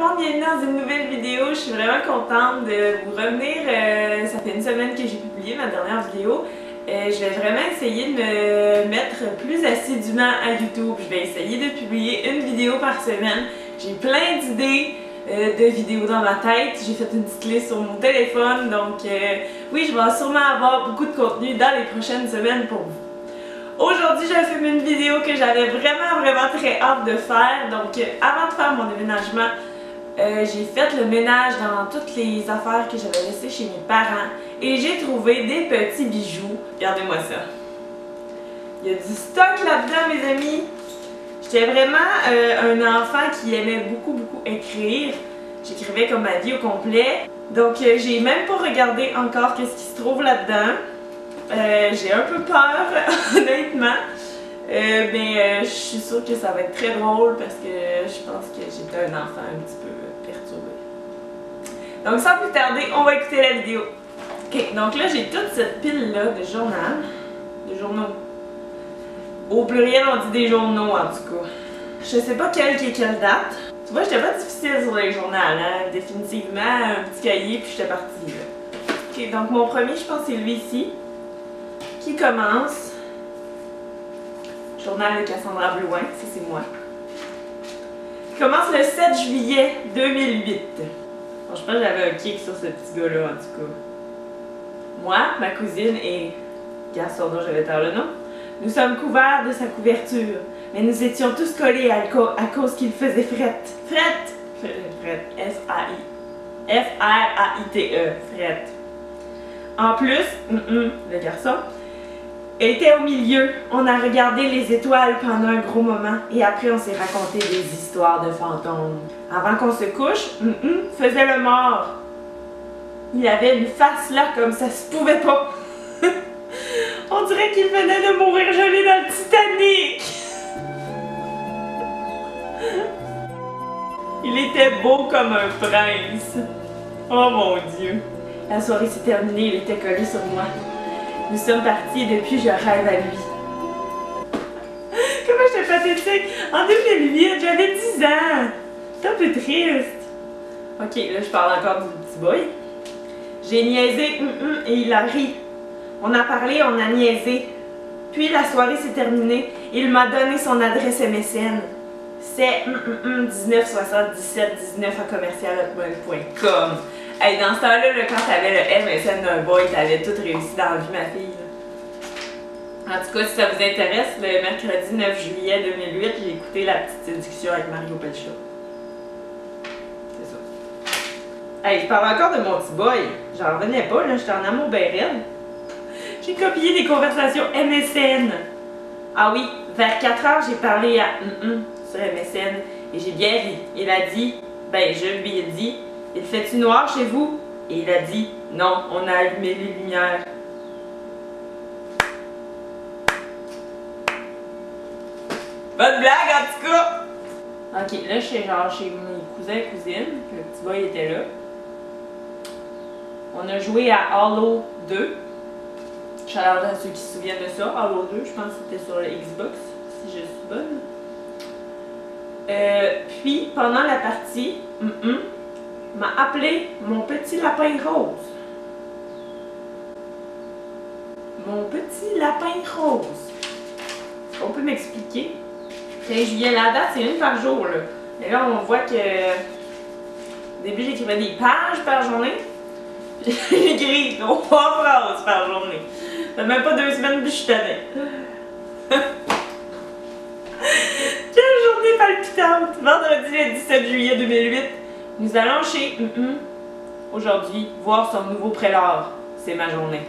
bienvenue dans une nouvelle vidéo. Je suis vraiment contente de vous revenir. Euh, ça fait une semaine que j'ai publié ma dernière vidéo. Euh, je vais vraiment essayer de me mettre plus assidûment à YouTube. Je vais essayer de publier une vidéo par semaine. J'ai plein d'idées euh, de vidéos dans ma tête. J'ai fait une petite liste sur mon téléphone. Donc oui, je vais sûrement avoir beaucoup de contenu dans les prochaines semaines pour vous. Aujourd'hui, je vais filmer une vidéo que j'avais vraiment, vraiment très hâte de faire. Donc, avant de faire mon déménagement, euh, j'ai fait le ménage dans toutes les affaires que j'avais laissées chez mes parents et j'ai trouvé des petits bijoux. Regardez-moi ça. Il y a du stock là-dedans, mes amis. J'étais vraiment euh, un enfant qui aimait beaucoup, beaucoup écrire. J'écrivais comme ma vie au complet. Donc, j'ai même pas regardé encore qu'est-ce qui se trouve là-dedans. Euh, j'ai un peu peur, honnêtement. Euh, mais euh, je suis sûre que ça va être très drôle parce que je pense que j'étais un enfant un petit peu. Donc sans plus tarder, on va écouter la vidéo. Ok, donc là j'ai toute cette pile-là de journal, de journaux. Au pluriel, on dit des journaux en tout cas. Je sais pas quelle qui quelle date. Tu vois, j'étais pas difficile sur les journaux, hein? définitivement, un petit cahier puis j'étais partie là. Ok, donc mon premier, je pense c'est lui ici qui commence. Journal de Cassandra Blouin, ça c'est moi. Qui commence le 7 juillet 2008. Bon, je pense que j'avais un kick sur ce petit gars-là, en tout cas. Moi, ma cousine et garçon dont je vais taire le nom, nous sommes couverts de sa couverture, mais nous étions tous collés à, cause qu'il faisait fret. Fret! Fret. F-A-I. F-R-A-I-T-E. Fret. En plus, le garçon, était au milieu. On a regardé les étoiles pendant un gros moment et après on s'est raconté des histoires de fantômes. Avant qu'on se couche, faisait le mort. Il avait une face là comme ça se pouvait pas. on dirait qu'il venait de mourir gelé dans le Titanic. Il était beau comme un prince. Oh mon Dieu. La soirée s'est terminée, il était collé sur moi. Nous sommes partis et depuis je rêve à lui. Comment j'étais pathétique! En 2008, j'avais 10 ans! C'est un peu triste. Ok, là je parle encore du petit boy. J'ai niaisé hum, hum, et il a ri. On a parlé, on a niaisé. Puis la soirée s'est terminée. Il m'a donné son adresse MSN. C'est 1977 19 à commercial.com. Hey, dans ce temps-là, quand t'avais le MSN d'un boy, t'avais tout réussi dans la vie, ma fille. En tout cas, si ça vous intéresse, le mercredi 9 juillet 2008, j'ai écouté la petite séduction avec Mario Pelcha. C'est ça. Hey, je parle encore de mon petit boy. J'en revenais pas, là, j'étais en amour bien J'ai copié des conversations MSN. Ah oui, vers 4 heures, j'ai parlé à sur MSN et j'ai bien ri. Il a dit, ben je lui ai dit, il fait-tu noir chez vous? Et il a dit, non, on a allumé les lumières. Bonne blague en tout cas! Ok, là je suis genre chez mes cousins et cousines, le petit boy était là. On a joué à Halo 2. Shout à ceux qui se souviennent de ça. Halo 2, je pense que c'était sur le Xbox, si je suis bonne. Euh, puis, pendant la partie, m'a appelé mon petit lapin rose. Mon petit lapin rose. On peut m'expliquer? 15 juillet, la date, c'est une par jour. Là. Mais là, on voit que. Au début, j'écrivais des pages par journée. J'ai écrit trois phrases par journée. Ça fait même pas deux semaines, puis je suis. Quelle journée palpitante! Vendredi le 17 juillet 2008. Nous allons chez aujourd'hui voir son nouveau prélat. C'est ma journée.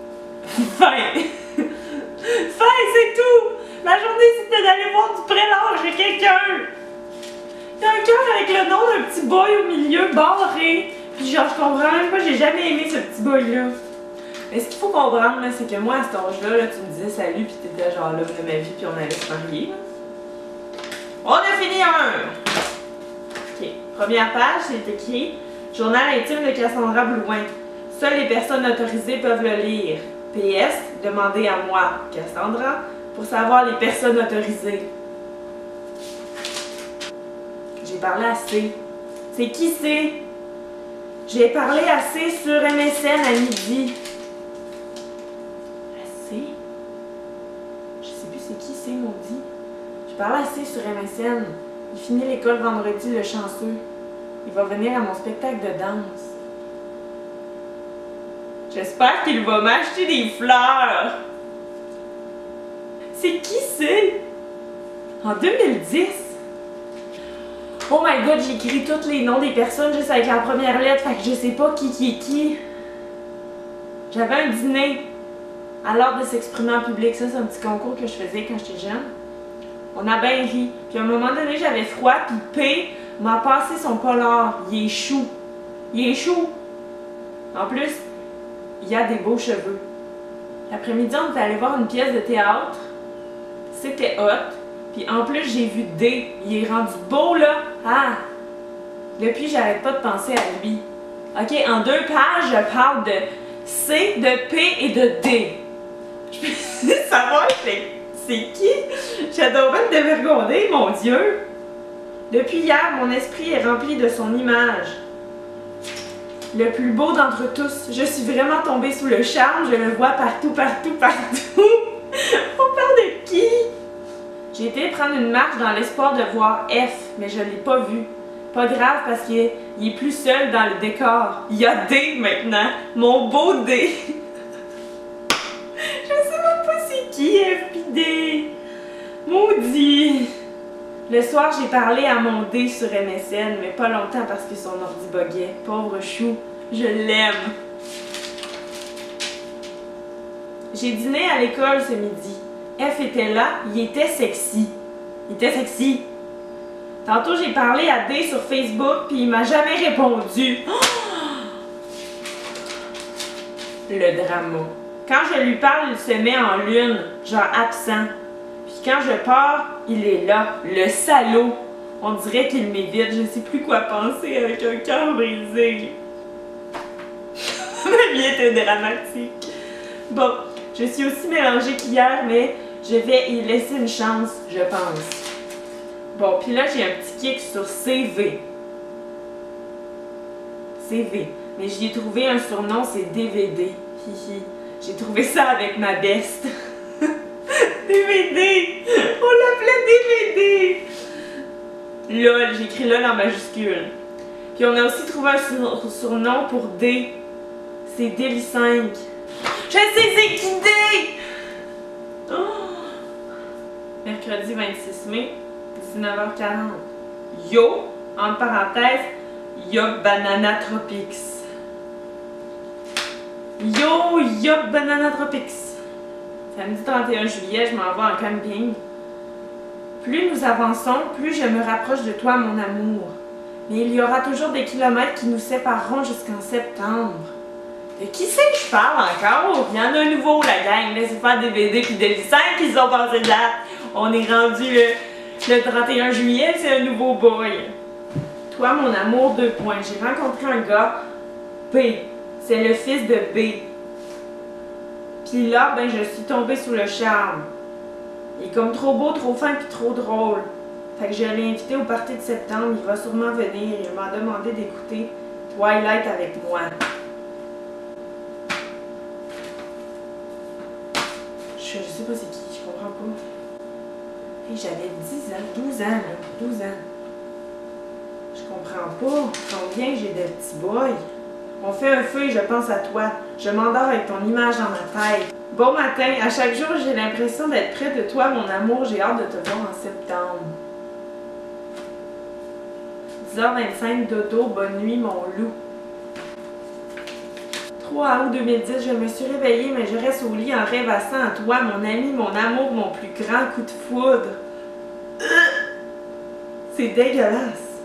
fin! fin, c'est tout! Ma journée, c'était d'aller voir du prélat chez quelqu'un! Il y a un cœur avec le nom d'un petit boy au milieu, barré. Puis genre, je comprends même pas, j'ai jamais aimé ce petit boy-là. Mais ce qu'il faut comprendre, c'est que moi, à cet âge-là, là, tu me disais salut, puis t'étais genre l'homme de ma vie, puis on allait se marier. On a fini un! Première page, c'est écrit Journal intime de Cassandra Blouin. Seules les personnes autorisées peuvent le lire. PS, demandez à moi, Cassandra, pour savoir les personnes autorisées. J'ai parlé assez. C'est qui c'est? J'ai parlé assez sur MSN à midi. Assez? Je sais plus c'est qui c'est, maudit. Je parle assez sur MSN. Il finit l'école vendredi, le chanceux. Il va venir à mon spectacle de danse. J'espère qu'il va m'acheter des fleurs. C'est qui c'est? En 2010? Oh my god, j'ai écrit tous les noms des personnes juste avec la première lettre, fait que je sais pas qui qui est qui. J'avais un dîner à l'heure de s'exprimer en public. Ça, c'est un petit concours que je faisais quand j'étais jeune. On a bien ri. Puis à un moment donné, j'avais froid, puis P m'a passé son polar. Il est chou. Il est chou. En plus, il a des beaux cheveux. L'après-midi, on était allé voir une pièce de théâtre. C'était hot. Puis en plus, j'ai vu D. Il est rendu beau, là. Ah! Depuis, j'arrête pas de penser à lui. OK, en deux pages, je parle de C, de P et de D. Je peux savoir c'est qui? J'adore de dévergonder, mon Dieu! Depuis hier, mon esprit est rempli de son image. Le plus beau d'entre tous. Je suis vraiment tombée sous le charme. Je le vois partout, partout, partout. On parle de qui? J'ai été prendre une marche dans l'espoir de voir F, mais je ne l'ai pas vu. Pas grave parce qu'il est, est, plus seul dans le décor. Il y a D maintenant. Mon beau D. Le soir, j'ai parlé à mon D sur MSN, mais pas longtemps parce que son ordi buguait. Pauvre chou. Je l'aime. J'ai dîné à l'école ce midi. F était là, il était sexy. Il était sexy. Tantôt, j'ai parlé à D sur Facebook, puis il m'a jamais répondu. Le drama. Quand je lui parle, il se met en lune, genre absent. Quand je pars, il est là, le salaud. On dirait qu'il m'évite, je sais plus quoi penser avec un cœur brisé. Ma vie était dramatique. Bon, je suis aussi mélangée qu'hier, mais je vais y laisser une chance, je pense. Bon, puis là, j'ai un petit kick sur CV. CV. Mais j'y ai trouvé un surnom, c'est DVD. J'ai trouvé ça avec ma beste. DVD! On l'appelait DVD! LOL, j'ai écrit LOL en majuscule. Puis on a aussi trouvé un surnom pour D. C'est Deli 5. Je sais c'est qui D! Oh! mercredi 26 mai, 19h40. Yo, entre parenthèses, Yo Banana Tropics. Yo, Yo Banana Tropics. Samedi 31 juillet, je m'en vais en camping. Plus nous avançons, plus je me rapproche de toi, mon amour. Mais il y aura toujours des kilomètres qui nous sépareront jusqu'en septembre. De qui c'est que je parle encore? Il y en a un nouveau, la gang. Laissez faire des BD puis des dessins qui sont passés là. On est rendu le, 31 juillet, c'est un nouveau boy. Toi, mon amour, deux points. J'ai rencontré un gars, B. C'est le fils de B. Puis là, ben, je suis tombée sous le charme. Il est comme trop beau, trop fin puis trop drôle. Fait que je l'ai invité au party de septembre. Il va sûrement venir. Il m'a demandé d'écouter Twilight avec moi. Je, sais pas c'est qui, je comprends pas. J'avais 10 ans, 12 ans, là, 12 ans. Je comprends pas combien j'ai de petits boys. On fait un feu et je pense à toi. Je m'endors avec ton image dans ma tête. Bon matin, à chaque jour, j'ai l'impression d'être près de toi, mon amour. J'ai hâte de te voir en septembre. 10h25, dodo, bonne nuit, mon loup. 3 août 2010, je me suis réveillée, mais je reste au lit en rêvassant à toi, mon ami, mon amour, mon plus grand coup de foudre. C'est dégueulasse.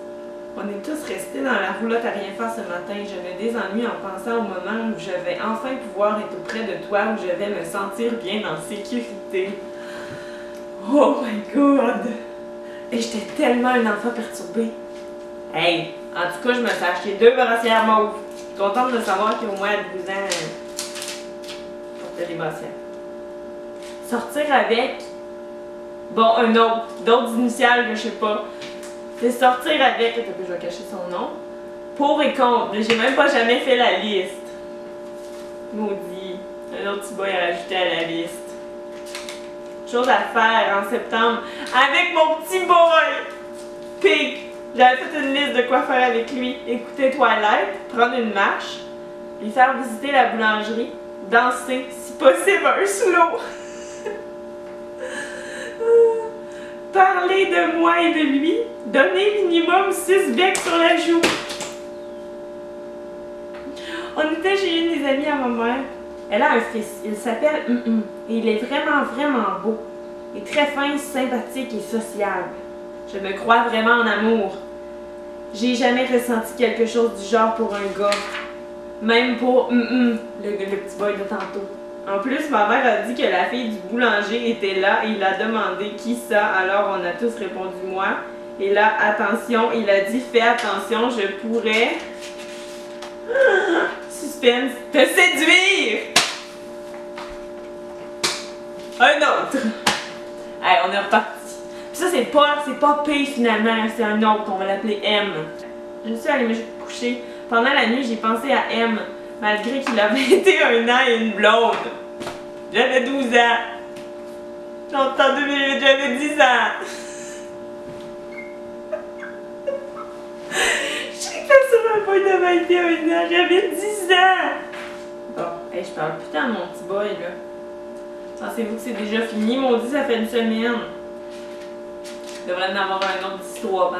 On est tous restés dans la roulotte à rien faire ce matin. Je me désennuie en pensant au moment où je vais enfin pouvoir être auprès de toi, où je vais me sentir bien en sécurité. Oh my god! Et j'étais tellement un enfant perturbé. Hey, en tout cas, je me suis acheté deux brassières mauves contente de savoir qu'au moins à 12 ans, portait des brassières. Sortir avec, bon, un autre, d'autres initiales je sais pas. C'est sortir avec. Attends, je vais cacher son nom. Pour et contre. J'ai même pas jamais fait la liste. Maudit. Un autre petit boy à rajouter à la liste. Chose à faire en septembre avec mon petit boy. Pig. J'avais fait une liste de quoi faire avec lui. Écouter Twilight, prendre une marche, lui faire visiter la boulangerie, danser, si possible un slow. Parler de moi et de lui, donner minimum 6 becs sur la joue. On était chez une des amies à ma mère. Elle a un fils, il s'appelle mm et il est vraiment, vraiment beau. Il est très fin, sympathique et sociable. Je me crois vraiment en amour. J'ai jamais ressenti quelque chose du genre pour un gars. Même pour mm le, le petit boy de tantôt. En plus, ma mère a dit que la fille du boulanger était là et il a demandé qui ça, alors on a tous répondu moi. Et là, attention, il a dit fais attention, je pourrais. Suspense, te séduire! Un autre! Allez, on est reparti. Puis ça, c'est pas, c'est pas P finalement, c'est un autre, on va l'appeler M. Je suis allée me coucher. Pendant la nuit, j'ai pensé à M malgré qu'il avait été un an et une blonde. J'avais 12 ans. J'entends 2008, j'avais 10 ans. Je sais que pas de été un an, j'avais 10 ans. Bon, hey, je parle putain de mon petit boy là. Pensez-vous que c'est déjà fini? Maudit, ça fait une semaine. Je devrais en avoir un autre d'histoire,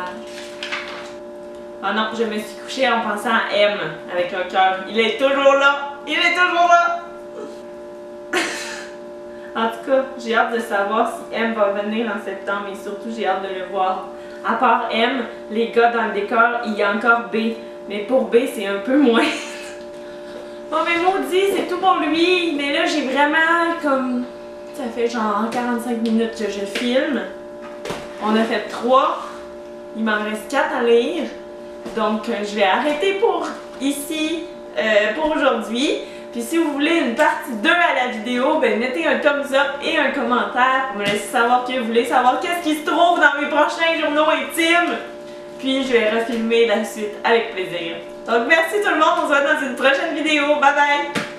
ah non, je me suis couchée en pensant à M avec un cœur. Il est toujours là! Il est toujours là! en tout cas, j'ai hâte de savoir si M va venir en septembre et surtout j'ai hâte de le voir. À part M, les gars dans le décor, il y a encore B. Mais pour B, c'est un peu moins. bon, mais maudit, c'est tout pour lui. Mais là, j'ai vraiment comme. Ça fait genre 45 minutes que je filme. On a fait 3. Il m'en reste 4 à lire. Donc, euh, je vais arrêter pour ici, euh, pour aujourd'hui. Puis si vous voulez une partie 2 à la vidéo, ben mettez un thumbs up et un commentaire pour me laisser savoir que vous voulez savoir qu'est-ce qui se trouve dans mes prochains journaux intimes. Puis je vais refilmer la suite avec plaisir. Donc merci tout le monde, on se voit dans une prochaine vidéo. Bye bye!